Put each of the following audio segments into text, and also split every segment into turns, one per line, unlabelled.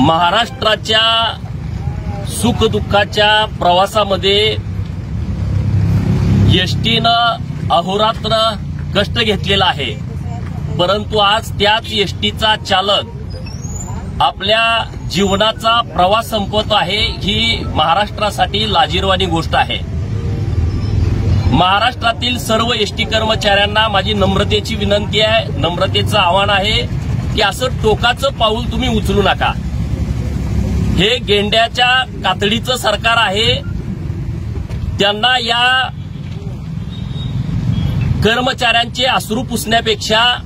महाराष्ट्राच्या सुखदुःखाच्या प्रवासामध्ये एसटीनं अहोरात्र कष्ट घेतलेला आहे. परंतु आज त्याच एसटीचा चालक आपल्या जीवनाचा प्रवास संपवत आहे ही महाराष्ट्रासाठी लाजीरवाणी गोष्ट आहे. महाराष्ट्रातील सर्व एसटी कर्मचाऱ्यांना माझी नम्रतेची विनंती आहे नम्रतेचं आव्हान आहे की असं टोकाचं पाऊल तुम्ही उचलू नका. हे गेंड्याच्या कातडीचं सरकार आहे. त्यांना या कर्मचाऱ्यांचे अश्रू पुसण्यापेक्षा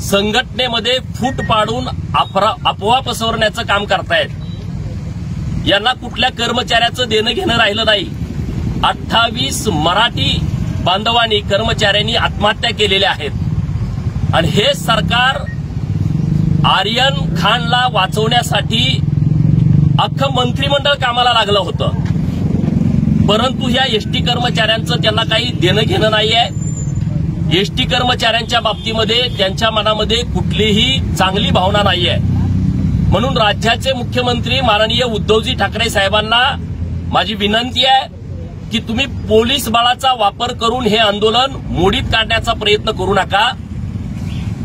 संघटनेमध्ये फूट पाडून अफरा अफवा पसरवण्याचं काम करतायत. यांना कुठल्या कर्मचाऱ्याचं देणं घेणं राहिलं नाही. अठ्ठावीस मराठी बांधवांनी कर्मचाऱ्यांनी आत्महत्या केलेल्या आहेत. आणि हे सरकार आर्यन खानला वाचवण्यासाठी अख्खं मंत्रिमंडळ कामाला लागलं होतं. परंतु ह्या एसटी कर्मचाऱ्यांचं त्यांना काही देणं घेणं नाही आहे. एसटी कर्मचाऱ्यांच्या बाबतीमध्ये त्यांच्या मनामध्ये कुठलीही चांगली भावना नाही आहे. म्हणून राज्याचे मुख्यमंत्री माननीय उद्धवजी ठाकरे साहेबांना माझी विनंती आहे की तुम्ही पोलीस बळाचा वापर करून हे आंदोलन मोडीत काढण्याचा प्रयत्न करू नका.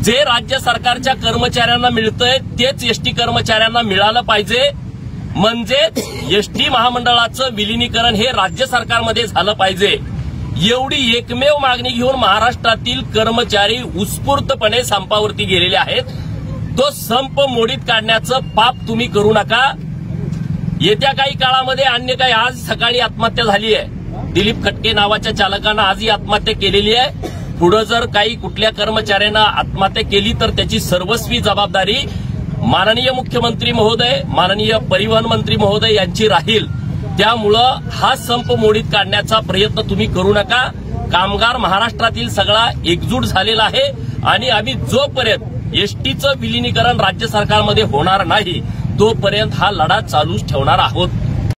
जे राज्य सरकारच्या कर्मचाऱ्यांना मिळतंय तेच एसटी कर्मचाऱ्यांना मिळालं पाहिजे. म्हणजेच एसटी महामंडळाचं विलिनीकरण हे राज्य सरकारमध्ये झालं पाहिजे. एवढी एकमेव मागणी घेऊन महाराष्ट्रातील कर्मचारी उत्स्फूर्तपणे संपावरती गेलेले आहेत. तो संप मोडीत काढण्याचं पाप तुम्ही करू नका. येत्या काही काळामध्ये अन्य काही आज सकाळी आत्महत्या झाली आहे. दिलीप खटके नावाच्या चालकानं आजही आत्महत्या केलेली आहे. पुढे जर काही कुठल्या कर्मचाऱ्यांना आत्महत्या केली तर त्याची सर्वस्वी जबाबदारी माननीय मुख्यमंत्री महोदय माननीय परिवहन मंत्री महोदय यांची राहील. त्यामुळं हा संप मोडीत काढण्याचा प्रयत्न तुम्ही करू नका. कामगार महाराष्ट्रातील सगळा एकजूट झालेला आहे आणि आम्ही जोपर्यंत एसटीचं विलिनीकरण राज्य सरकारमध्ये होणार नाही तोपर्यंत हा लढा चालूच ठेवणार आहोत.